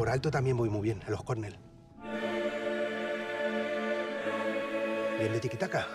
por alto también voy muy bien, en los cornell. Bien de tiquitaca.